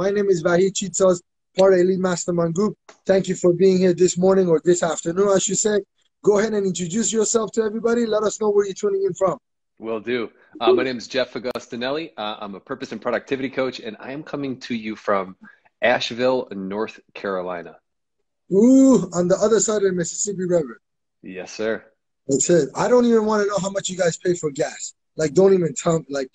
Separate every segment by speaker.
Speaker 1: My name is Vahid Chitsaz, part of Elite Mastermind Group. Thank you for being here this morning or this afternoon, I should say. Go ahead and introduce yourself to everybody. Let us know where you're tuning in from.
Speaker 2: Will do. Uh, my name is Jeff Agostinelli. Uh, I'm a purpose and productivity coach, and I am coming to you from Asheville, North Carolina.
Speaker 1: Ooh, on the other side of the Mississippi River.
Speaker 2: Yes, sir.
Speaker 1: That's it. I don't even want to know how much you guys pay for gas. Like, don't even tell. me. Like,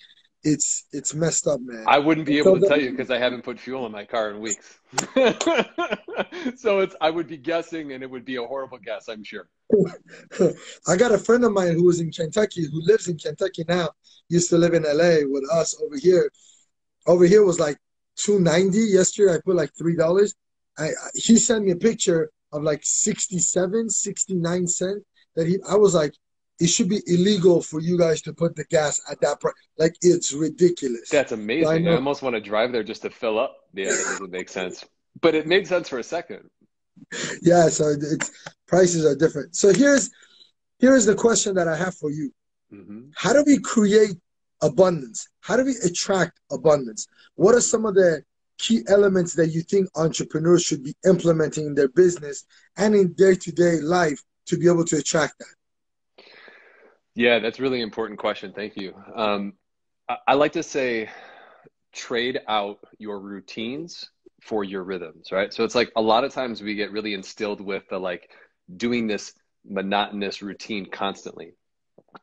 Speaker 1: it's it's messed up, man.
Speaker 2: I wouldn't be able so to tell you because I haven't put fuel in my car in weeks. so it's I would be guessing, and it would be a horrible guess, I'm sure.
Speaker 1: I got a friend of mine who was in Kentucky, who lives in Kentucky now. Used to live in LA with us over here. Over here was like two ninety. Yesterday I put like three dollars. I he sent me a picture of like 67, 69 cent that he I was like, it should be illegal for you guys to put the gas at that price. Like it's ridiculous.
Speaker 2: That's amazing. I, I, almost want to drive there just to fill up. Yeah, that doesn't make sense. But it made sense for a second.
Speaker 1: Yeah, so it's prices are different. So here's here's the question that I have for you. Mm-hmm. How do we create abundance? How do we attract abundance? What are some of the key elements that you think entrepreneurs should be implementing in their business and in day-to-day life to be able to attract that?
Speaker 2: Yeah, that's really important question. Thank you. Um, I, I like to say trade out your routines for your rhythms, right? So it's like a lot of times we get really instilled with the like doing this monotonous routine constantly.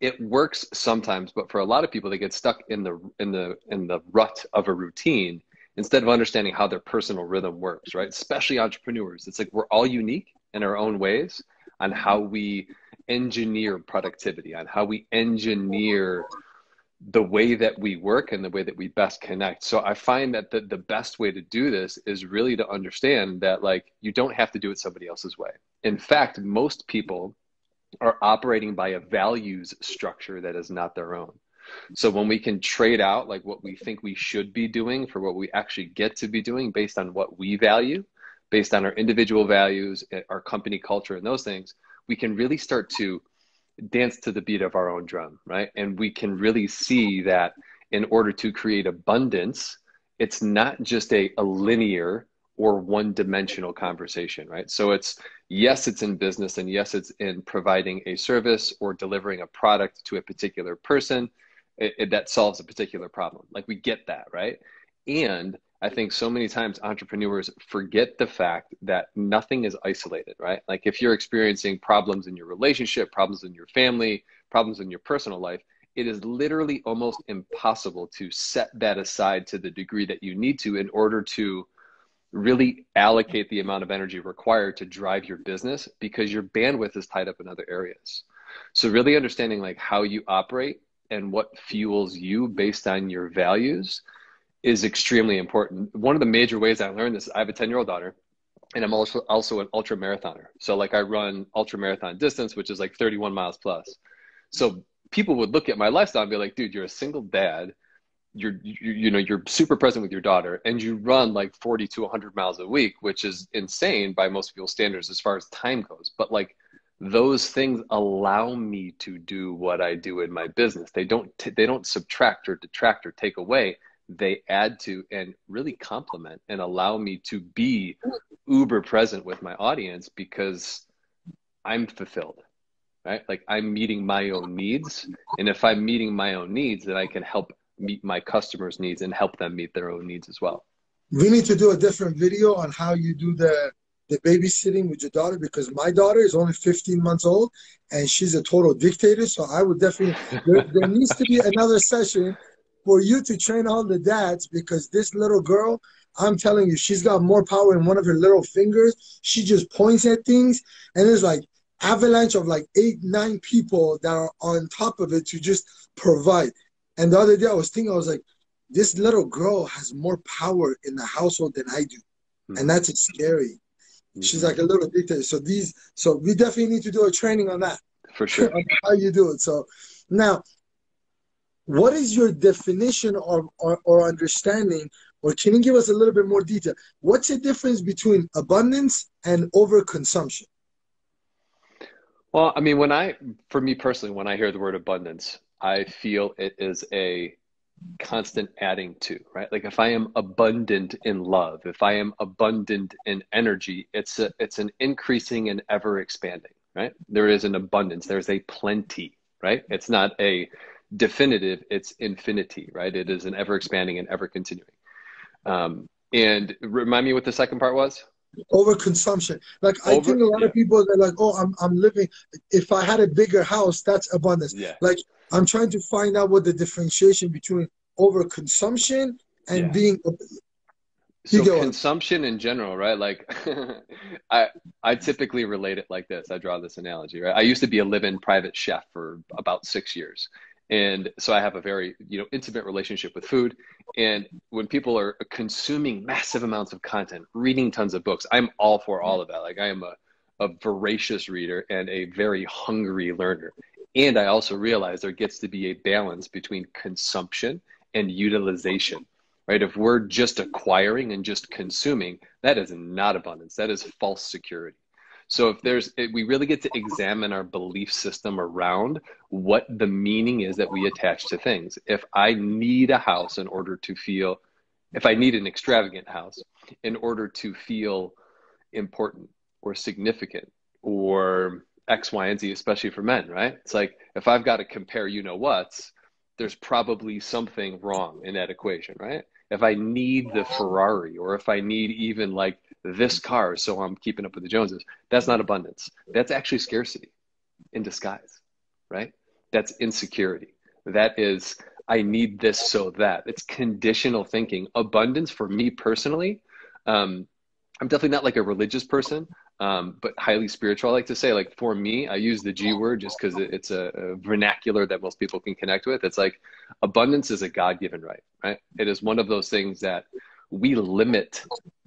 Speaker 2: It works sometimes, but for a lot of people, they get stuck in the in the in the rut of a routine instead of understanding how their personal rhythm works, right? Especially entrepreneurs. It's like we're all unique in our own ways on how we engineer productivity, on how we engineer the way that we work and the way that we best connect. So I find that the, the best way to do this is really to understand that like you don't have to do it somebody else's way. In fact, most people are operating by a values structure that is not their own. So when we can trade out like what we think we should be doing for what we actually get to be doing based on what we value, based on our individual values, our company culture and those things, we can really start to dance to the beat of our own drum, right? And we can really see that in order to create abundance, it's not just a, a linear or one dimensional conversation, right? So it's yes, it's in business, and yes, it's in providing a service or delivering a product to a particular person it, it, that solves a particular problem. Like we get that, right? And I think so many times entrepreneurs forget the fact that nothing is isolated, right? Like if you're experiencing problems in your relationship, problems in your family, problems in your personal life, it is literally almost impossible to set that aside to the degree that you need to in order to really allocate the amount of energy required to drive your business because your bandwidth is tied up in other areas. So really understanding like how you operate and what fuels you based on your values is extremely important. One of the major ways I learned this, I have a 10 year old daughter and I'm also, also an ultra marathoner. So like I run ultra marathon distance, which is like 31 miles plus. So people would look at my lifestyle and be like, dude, you're a single dad. You're, you, you know, you're super present with your daughter and you run like 40 to 100 miles a week, which is insane by most people's standards as far as time goes. But like those things allow me to do what I do in my business. They don't, they don't subtract or detract or take away they add to and really complement and allow me to be uber present with my audience because I'm fulfilled, right? Like I'm meeting my own needs. And if I'm meeting my own needs, then I can help meet my customers' needs and help them meet their own needs as well.
Speaker 1: We need to do a different video on how you do the the babysitting with your daughter because my daughter is only 15 months old and she's a total dictator. So I would definitely there, there needs to be another session for you to train all the dads because this little girl, I'm telling you, she's got more power in one of her little fingers. She just points at things, and there's like avalanche of like eight, nine people that are on top of it to just provide. And the other day, I was thinking, I was like, this little girl has more power in the household than I do, mm-hmm. and that's scary. Mm-hmm. She's like a little dictator. So these, so we definitely need to do a training on that.
Speaker 2: For sure.
Speaker 1: how you do it. So now what is your definition or, or, or understanding or can you give us a little bit more detail what's the difference between abundance and overconsumption
Speaker 2: well i mean when i for me personally when i hear the word abundance i feel it is a constant adding to, right? Like if I am abundant in love, if I am abundant in energy, it's a, it's an increasing and ever expanding, right? There is an abundance, there's a plenty, right? It's not a definitive, it's infinity, right? It is an ever expanding and ever continuing. Um, and remind me what the second part was
Speaker 1: overconsumption. Like I think a lot yeah. of people they're like, oh, I'm I'm living. If I had a bigger house, that's abundance.
Speaker 2: Yeah.
Speaker 1: Like I'm trying to find out what the differentiation between overconsumption and yeah. being.
Speaker 2: So consumption in general, right? Like, I I typically relate it like this. I draw this analogy, right? I used to be a live-in private chef for about six years, and so i have a very you know intimate relationship with food. And when people are consuming massive amounts of content reading tons of books i'm all for all of that. Like i am a, a voracious reader and a very hungry learner. And i also realize there gets to be a balance between consumption and utilization right? If we're just acquiring and just consuming that is not abundance. That is false security so if there's, we really get to examine our belief system around what the meaning is that we attach to things. If I need a house in order to feel, if I need an extravagant house in order to feel important or significant or X, Y, and Z, especially for men, right? It's like if I've got to compare you know what's, there's probably something wrong in that equation, right? If I need the Ferrari or if I need even like this car so I'm keeping up with the Joneses. That's not abundance. That's actually scarcity in disguise, right? That's insecurity. That is, I need this so that. It's conditional thinking. Abundance for me personally, um, I'm definitely not like a religious person, um, but highly spiritual. I like to say, like for me, I use the G word just because it's a, a, vernacular that most people can connect with. It's like abundance is a God given right, right? It is one of those things that we limit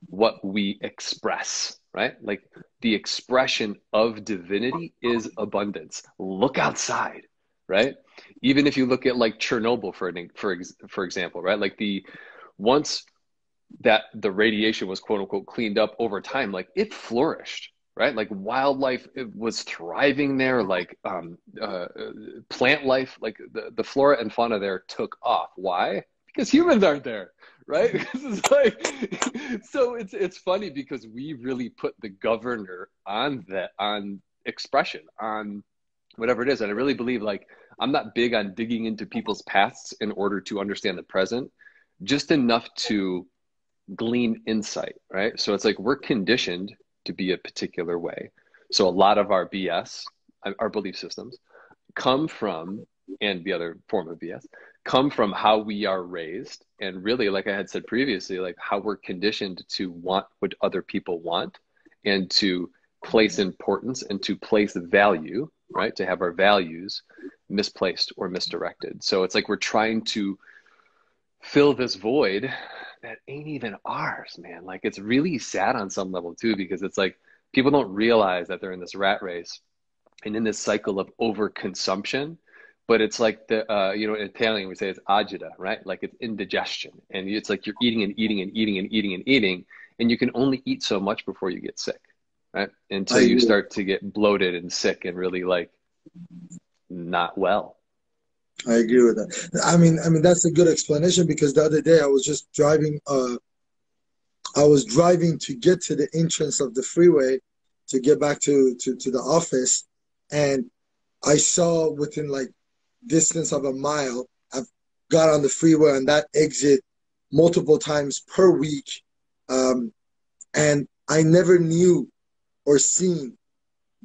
Speaker 2: what we express, right? Like the expression of divinity is abundance. Look outside, right? Even if you look at like Chernobyl for for for example, right? Like the once that the radiation was quote unquote cleaned up over time, like it flourished, right? Like wildlife was thriving there, like um, uh, plant life, like the, the flora and fauna there took off. Why? Because humans aren't there, right? It's like, so it's it's funny because we really put the governor on that on expression on whatever it is, and I really believe like I'm not big on digging into people's pasts in order to understand the present, just enough to glean insight, right? So it's like we're conditioned to be a particular way. So a lot of our BS, our belief systems, come from and the other form of BS come from how we are raised and really like i had said previously like how we're conditioned to want what other people want and to place importance and to place value right? To have our values misplaced or misdirected. So it's like we're trying to fill this void that ain't even ours man. Like it's really sad on some level too because it's like people don't realize that they're in this rat race and in this cycle of overconsumption but it's like the uh, you know in Italian we say it's agita, right? Like it's indigestion, and it's like you're eating and eating and eating and eating and eating, and you can only eat so much before you get sick, right? Until you start to get bloated and sick and really like not well.
Speaker 1: I agree with that. I mean, I mean that's a good explanation because the other day I was just driving. Uh, I was driving to get to the entrance of the freeway to get back to to, to the office, and I saw within like distance of a mile. I've got on the freeway on that exit multiple times per week. Um, and I never knew or seen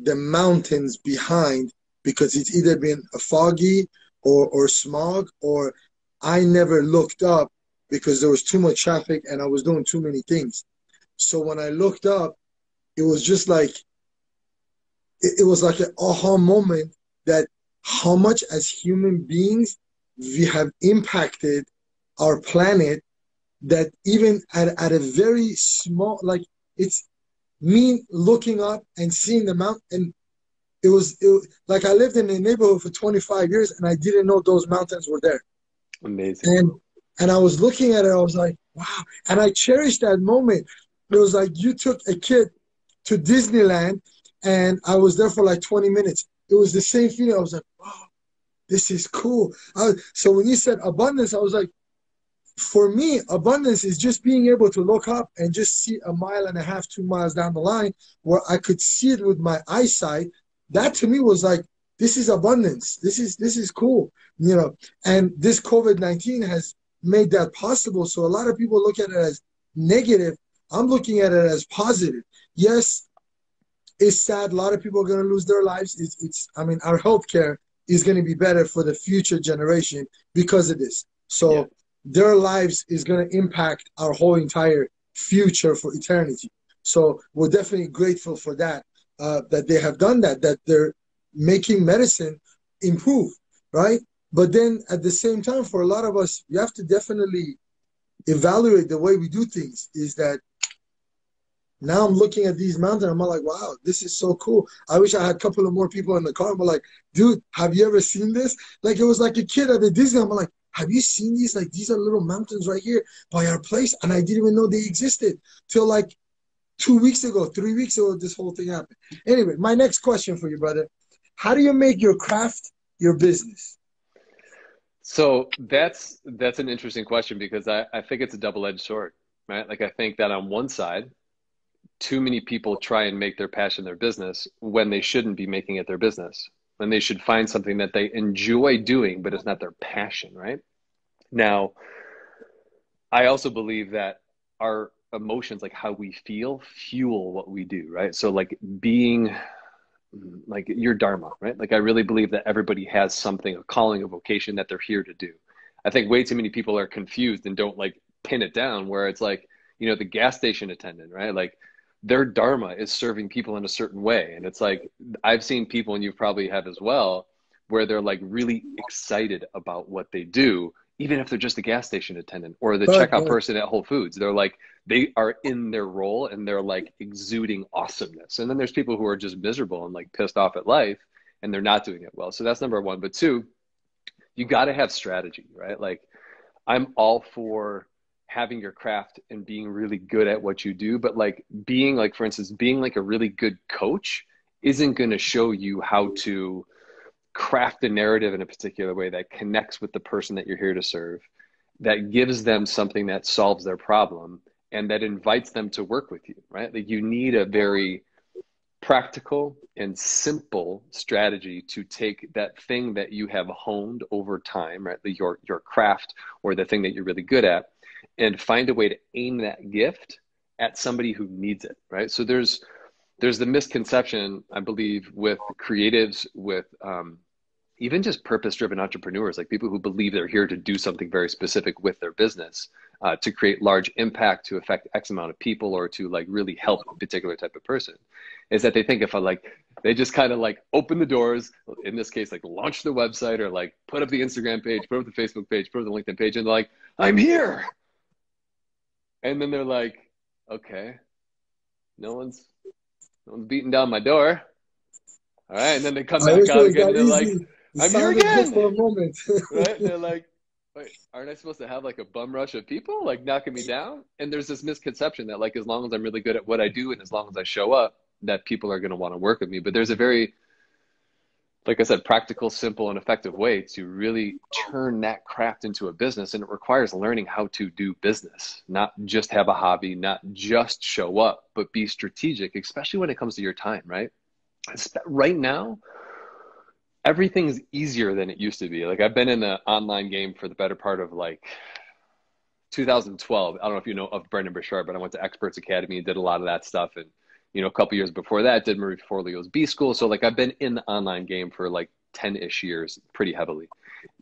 Speaker 1: the mountains behind because it's either been a foggy or, or smog or I never looked up because there was too much traffic and I was doing too many things. So when I looked up, it was just like it, it was like an aha moment that how much as human beings we have impacted our planet that even at, at a very small like it's me looking up and seeing the mountain and it was, it like i lived in a neighborhood for 25 years and i didn't know those mountains were there.
Speaker 2: Amazing.
Speaker 1: And and i was looking at it i was like wow. And i cherished that moment. It was like you took a kid to disneyland and i was there for like 20 minutes it was the same feeling. I was like, wow, this is cool. I, so when you said abundance, I was like, for me, abundance is just being able to look up and just see a mile and a half, two miles down the line where I could see it with my eyesight. That to me was like, this is abundance. This is this is cool, you know. And this COVID nineteen has made that possible. So a lot of people look at it as negative. I'm looking at it as positive. Yes, it's sad. A lot of people are going to lose their lives. It's, it's I mean, our healthcare is going to be better for the future generation because of this. So yeah. their lives is going to impact our whole entire future for eternity. So we're definitely grateful for that, uh, that they have done that, that they're making medicine improve, right? But then at the same time, for a lot of us, you have to definitely evaluate the way we do things. Is that now I'm looking at these mountains, I'm like, wow, this is so cool. I wish I had a couple of more people in the car. I'm like, dude, have you ever seen this? Like it was like a kid at the Disney. I'm like, have you seen these? Like these are little mountains right here by our place, and I didn't even know they existed till like two weeks ago, three weeks ago. This whole thing happened. Anyway, my next question for you, brother: How do you make your craft your business?
Speaker 2: So that's that's an interesting question because I, I think it's a double-edged sword, right? Like I think that on one side, too many people try and make their passion their business when they shouldn't be making it their business. When they should find something that they enjoy doing, but it's not their passion, right? Now, I also believe that our emotions, like how we feel, fuel what we do, right? So like being like your dharma, right? Like I really believe that everybody has something, a calling, a vocation that they're here to do. I think way too many people are confused and don't like pin it down where it's like, you know, the gas station attendant, right? Like their dharma is serving people in a certain way. And it's like I've seen people and you probably have as well, where they're like really excited about what they do, even if they're just a gas station attendant or the checkout person at Whole Foods. They're like they are in their role and they're like exuding awesomeness. And then there's people who are just miserable and like pissed off at life and they're not doing it well. So that's number one. But two, you got to have strategy, right? Like I'm all for having your craft and being really good at what you do, but like being like, for instance, being like a really good coach isn't going to show you how to craft a narrative in a particular way that connects with the person that you're here to serve, that gives them something that solves their problem and that invites them to work with you, right? Like you need a very practical and simple strategy to take that thing that you have honed over time, right? Your your craft or the thing that you're really good at, and find a way to aim that gift at somebody who needs it, right? So there's there's the misconception, I believe, with creatives, with um, even just purpose driven entrepreneurs, like people who believe they're here to do something very specific with their business, uh, to create large impact, to affect X amount of people, or to like really help a particular type of person, is that they think if I like, they just kind of like open the doors, in this case, like launch the website or like put up the Instagram page, put up the Facebook page, put up the LinkedIn page, and like, I'm here. And then they're like, okay, no one's, no one's beating down my door. All right. And then they come back out again and they're like, I'm here again. For a moment. right? And they're like, wait, aren't I supposed to have like a bum rush of people like knocking me down? And there's this misconception that like as long as I'm really good at what I do and as long as I show up, that people are going to want to work with me. But there's a very like I said, practical, simple, and effective way to really turn that craft into a business. And it requires learning how to do business, not just have a hobby, not just show up, but be strategic, especially when it comes to your time, right? Right now, everything's easier than it used to be. Like I've been in the online game for the better part of like 2012. I don't know if you know of Brendon Burchard, but I went to Experts Academy and did a lot of that stuff. And, you know, a couple years before that, did Marie Forleo's B School. So like I've been in the online game for like 10 ish years pretty heavily.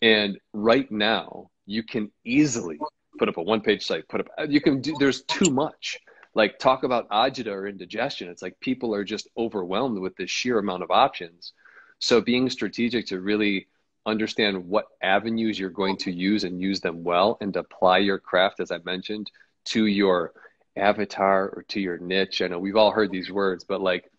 Speaker 2: And right now you can easily put up a one page site, put up, you can do, there's too much. Like talk about agita or indigestion. It's like people are just overwhelmed with this sheer amount of options so being strategic to really understand what avenues you're going to use and use them well and apply your craft, as I mentioned, to your avatar or to your niche. I know we've all heard these words, but like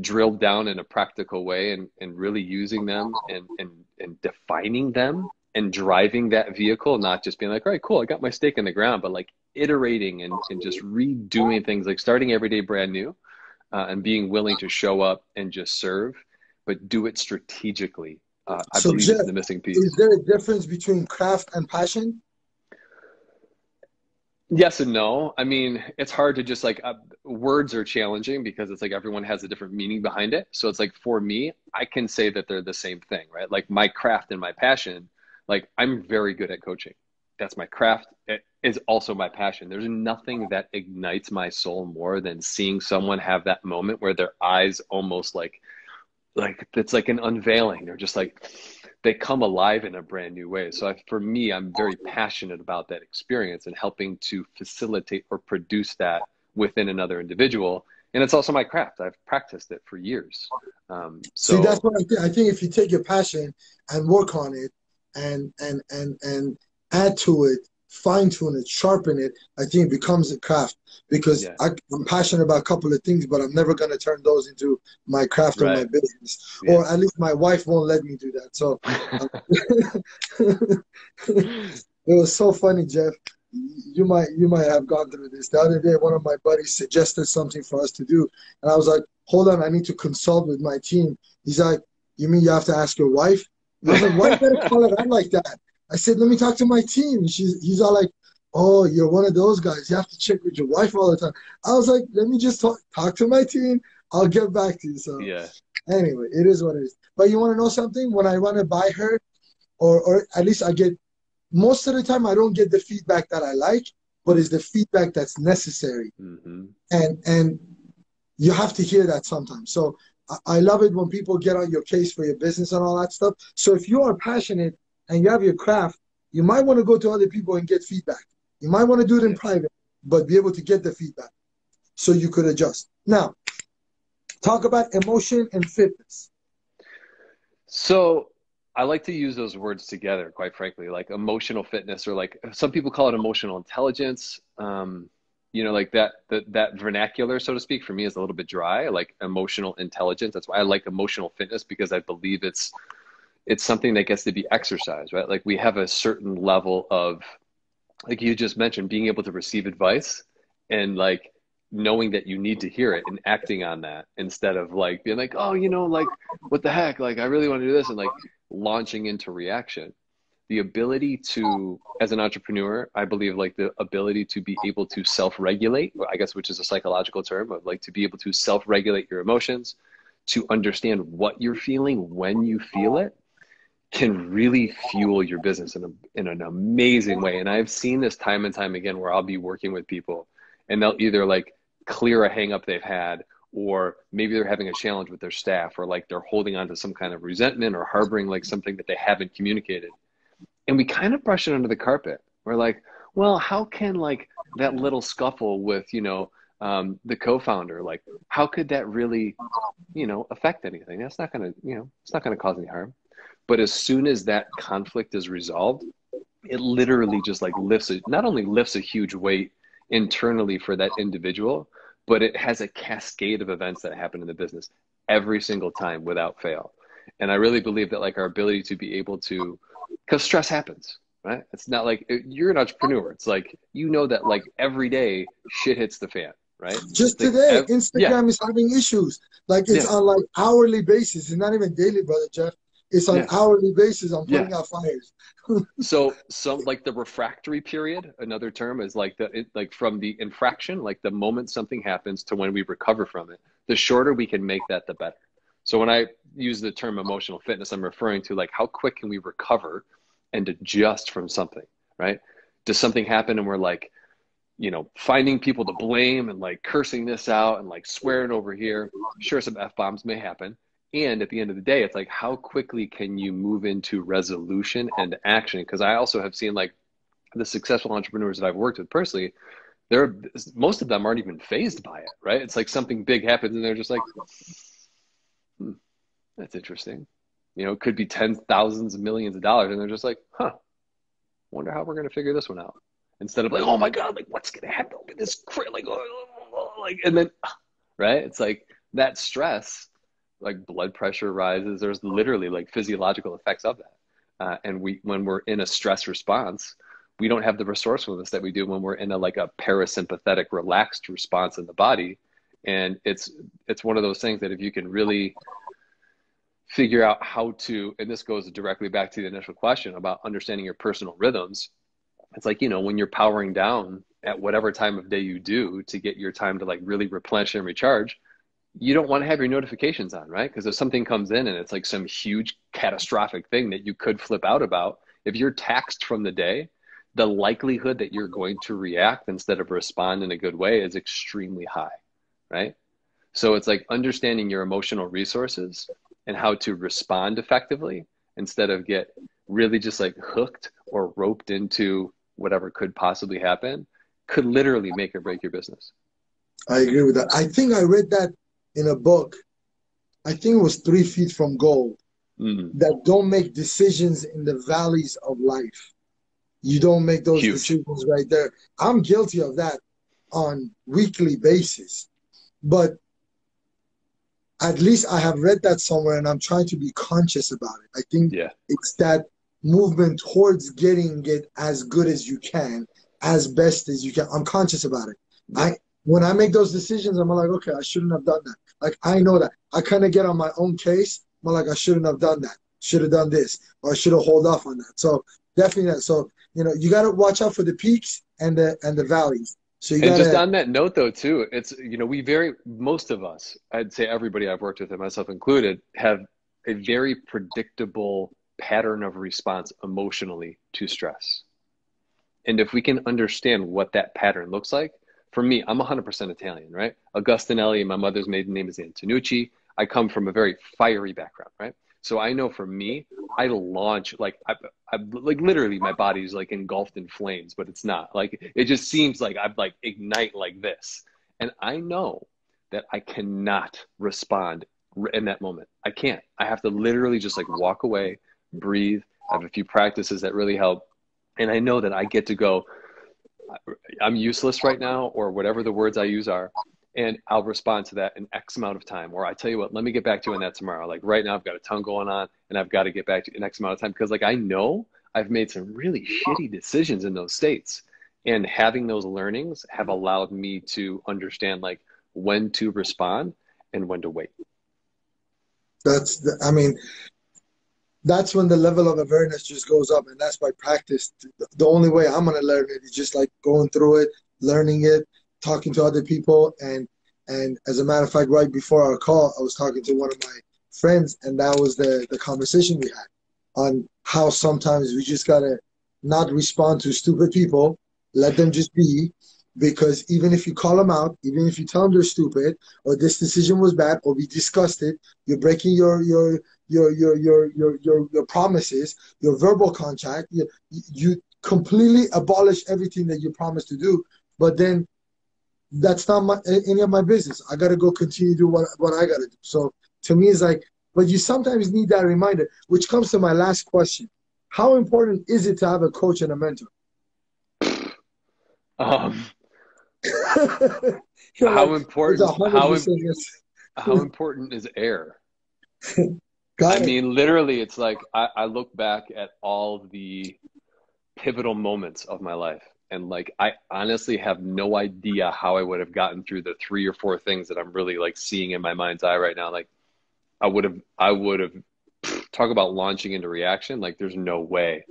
Speaker 2: drilled down in a practical way and, and really using them and, and, and defining them and driving that vehicle, not just being like, all right, cool, I got my stake in the ground, but like iterating and, and just redoing things, like starting every day brand new uh, and being willing to show up and just serve but do it strategically. Uh, I so believe Jeff, is the missing piece.
Speaker 1: Is there a difference between craft and passion?
Speaker 2: Yes and no. I mean, it's hard to just like uh, words are challenging because it's like everyone has a different meaning behind it. So it's like for me, I can say that they're the same thing, right? Like my craft and my passion, like I'm very good at coaching. That's my craft. It is also my passion. There's nothing that ignites my soul more than seeing someone have that moment where their eyes almost like like it's like an unveiling. They're just like they come alive in a brand new way. So I, for me, I'm very passionate about that experience and helping to facilitate or produce that within another individual. And it's also my craft. I've practiced it for years. Um, so
Speaker 1: See, that's what I think. I think if you take your passion and work on it, and and and and add to it, fine tune it, sharpen it, I think it becomes a craft. Because yeah. I, am passionate about a couple of things, but I'm never going to turn those into my craft right. or my business. Yeah. Or at least my wife won't let me do that. So it was so funny, Jeff. You might you might have gone through this. The other day, one of my buddies suggested something for us to do, and I was like, "Hold on, I need to consult with my team." He's like, "You mean you have to ask your wife?" I was like, "Why call it out like that?" I said, let me talk to my team. She's, he's all like, oh, you're one of those guys. You have to check with your wife all the time. I was like, let me just talk, talk to my team. I'll get back to you. So
Speaker 2: yeah.
Speaker 1: Anyway, it is what it is. But you want to know something? When I want to buy her, or or at least I get most of the time I don't get the feedback that I like, but it's the feedback that's necessary. Mm-hmm. And and you have to hear that sometimes. So I, I love it when people get on your case for your business and all that stuff. So if you are passionate and you have your craft, you might want to go to other people and get feedback. You might want to do it in private, but be able to get the feedback so you could adjust. Now, talk about emotion and fitness.
Speaker 2: So I like to use those words together, quite frankly, like emotional fitness, or like some people call it emotional intelligence. Um, you know, like that, that that vernacular, so to speak, for me is a little bit dry. Like emotional intelligence. That's why I like emotional fitness because I believe it's it's something that gets to be exercised, right? Like we have a certain level of, like you just mentioned, being able to receive advice and like knowing that you need to hear it and acting on that instead of like being like, oh, you know, like what the heck? Like I really want to do this and like launching into reaction. The ability to, as an entrepreneur, I believe like the ability to be able to self regulate, I guess, which is a psychological term of like to be able to self regulate your emotions, to understand what you're feeling when you feel it can really fuel your business in, a, in an amazing way. And I've seen this time and time again where I'll be working with people and they'll either like clear a hang up they've had or maybe they're having a challenge with their staff or like they're holding on to some kind of resentment or harboring like something that they haven't communicated. And we kind of brush it under the carpet. We're like, well, how can like that little scuffle with, you know, um, the co-founder, like how could that really, you know, affect anything? That's not going to, you know, it's not going to cause any harm. But as soon as that conflict is resolved, it literally just like lifts it, not only lifts a huge weight internally for that individual, but it has a cascade of events that happen in the business every single time without fail. And I really believe that like our ability to be able to, because stress happens, right? It's not like uh, you're an entrepreneur. It's like you know that like every day shit hits the fan, right?
Speaker 1: Just today, Instagram yeah. is having issues. Like it's yeah. on like hourly basis. It's not even daily, brother Jeff. It's on yeah. hourly basis. I'm putting yeah. out fires.
Speaker 2: so, some like the refractory period, another term is like the it, like from the infraction, like the moment something happens to when we recover from it. The shorter we can make that, the better. So when I use the term emotional fitness, I'm referring to like how quick can we recover and adjust from something, right? Does something happen and we're like, you know, finding people to blame and like cursing this out and like swearing over here. Sure, some f bombs may happen and at the end of the day it's like how quickly can you move into resolution and action? Because i also have seen like the successful entrepreneurs that i've worked with personally they're most of them aren't even phased by it right? It's like something big happens and they're just like hmm, that's interesting. You know it could be tens thousands of millions of dollars and they're just like huh wonder how we're going to figure this one out. Instead of like oh my god like what's going to happen with this like like and then right? It's like that stress like blood pressure rises. There's literally like physiological effects of that. Uh, and we, when we're in a stress response, we don't have the resourcefulness that we do when we're in a like a parasympathetic, relaxed response in the body. And it's it's one of those things that if you can really figure out how to, and this goes directly back to the initial question about understanding your personal rhythms. it's like, you know, when you're powering down at whatever time of day you do to get your time to like really replenish and recharge, you don't want to have your notifications on, right? Because if something comes in and it's like some huge catastrophic thing that you could flip out about, if you're taxed from the day, the likelihood that you're going to react instead of respond in a good way is extremely high, right? So it's like understanding your emotional resources and how to respond effectively instead of get really just like hooked or roped into whatever could possibly happen could literally make or break your business.
Speaker 1: I agree with that. I think I read that in a book. I think it was Three Feet from Gold. Mm. That don't make decisions in the valleys of life. You don't make those Huge. decisions right there. I'm guilty of that on weekly basis. But at least I have read that somewhere and I'm trying to be conscious about it. I think yeah. it's that movement towards getting it as good as you can, as best as you can. I'm conscious about it. I when I make those decisions, I'm like, okay, I shouldn't have done that. Like I know that. I kind of get on my own case. I'm like, I shouldn't have done that. Should have done this, or I should have hold off on that. So definitely that. So you know, you got to watch out for the peaks and the and the valleys. So you gotta,
Speaker 2: just on that note, though, too, it's you know we very most of us, I'd say everybody I've worked with, and myself included, have a very predictable pattern of response emotionally to stress. And if we can understand what that pattern looks like, for me, I'm 100% Italian, right? Agostinelli, my mother's maiden name is Antonucci. I come from a very fiery background, right? So I know for me, I launch like I, I like literally my body's like engulfed in flames, but it's not. Like it just seems like I like ignite like this, and I know that I cannot respond in that moment. I can't. I have to literally just like walk away, breathe. I have a few practices that really help, and I know that I get to go. I'm useless right now, or whatever the words I use are and I'll respond to that in X amount of time. Or I tell you what, let me get back to you on that tomorrow. Like right now, I've got a ton going on, and I've got to get back to you in X amount of time because like I know I've made some really shitty decisions in those states, and having those learnings have allowed me to understand like when to respond and when to wait.
Speaker 1: That's the, I mean. That's when the level of awareness just goes up, and that's by practice. The only way I'm gonna learn it is just like going through it, learning it, talking to other people and and as a matter of fact right before our call i was talking to one of my friends and that was the the conversation we had on how sometimes we just gotta not respond to stupid people let them just be because even if you call them out even if you tell them they're stupid or this decision was bad or we discussed it you're breaking your your your your your your your, your promises your verbal contract you, you completely abolish everything that you promised to do but then that's not my, any of my business. I got to go continue to do what, what I got to do. So to me, it's like, but you sometimes need that reminder, which comes to my last question. How important is it to have a coach and a mentor?
Speaker 2: Um, how important? How, how important is air? I it. mean, literally, it's like I, I look back at all the pivotal moments of my life and like i honestly have no idea how i would have gotten through the three or four things that i'm really like seeing in my mind's eye right now. Like i would have i would have talk about launching into reaction. Like there's no way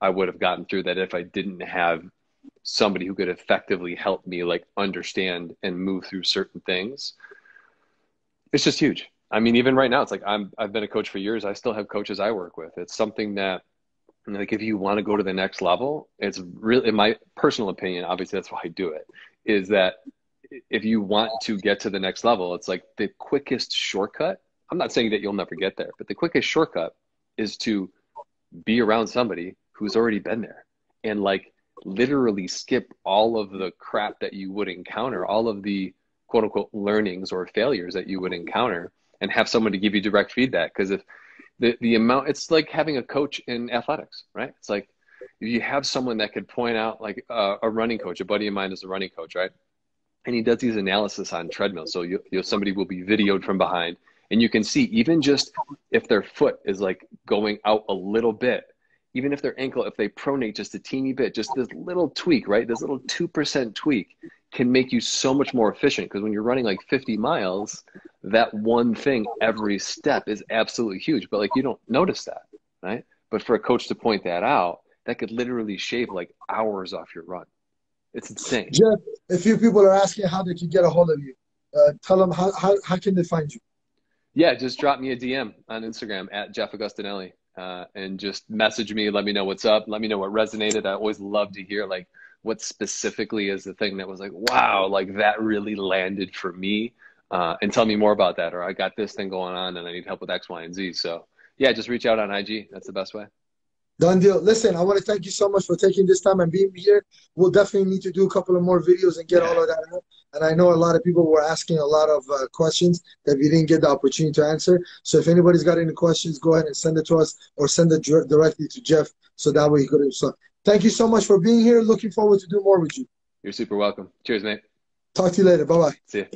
Speaker 2: i would have gotten through that if i didn't have somebody who could effectively help me like understand and move through certain things. It's just huge i mean even right now it's like i'm i've been a coach for years. I still have coaches i work with. It's something that like if you want to go to the next level it's really in my personal opinion obviously that's why i do it is that if you want to get to the next level it's like the quickest shortcut. I'm not saying that you'll never get there but the quickest shortcut is to be around somebody who's already been there and like literally skip all of the crap that you would encounter all of the quote unquote learnings or failures that you would encounter and have someone to give you direct feedback because if the the amount it's like having a coach in athletics right? It's like you have someone that could point out like uh, a running coach a buddy of mine is a running coach right? And he does these analysis on treadmills so you, you somebody will be videoed from behind and you can see even just if their foot is like going out a little bit even if their ankle if they pronate just a teeny bit just this little tweak right? This little 2% tweak can make you so much more efficient because when you're running like 50 miles that one thing every step is absolutely huge but like you don't notice that right but for a coach to point that out that could literally shave like hours off your run. It's insane.
Speaker 1: Jeff, a few people are asking how they can get a hold of you. Uh, tell them how, how, how can they find you?
Speaker 2: Yeah, just drop me a DM on Instagram at Jeff Agostinelli uh, and just message me. Let me know what's up. Let me know what resonated. I always love to hear like what specifically is the thing that was like, wow, like that really landed for me. Uh, and tell me more about that. Or I got this thing going on and I need help with X, Y, and Z. So yeah, just reach out on IG. That's the best way.
Speaker 1: Done deal. Listen, I want to thank you so much for taking this time and being here. We'll definitely need to do a couple of more videos and get all of that out. And I know a lot of people were asking a lot of uh, questions that we didn't get the opportunity to answer. So if anybody's got any questions, go ahead and send it to us or send it directly to Jeff so that way he could. So thank you so much for being here. Looking forward to do more with you.
Speaker 2: You're super welcome. Cheers, mate.
Speaker 1: Talk to you later. Bye bye.
Speaker 2: See you.